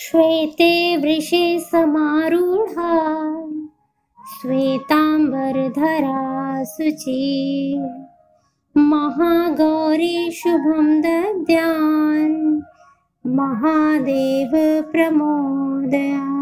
श्वेते वृषे समारूढा श्वेताम्बरधरा शुचि। महागौरी शुभं दद्यान् महादेव प्रमोदया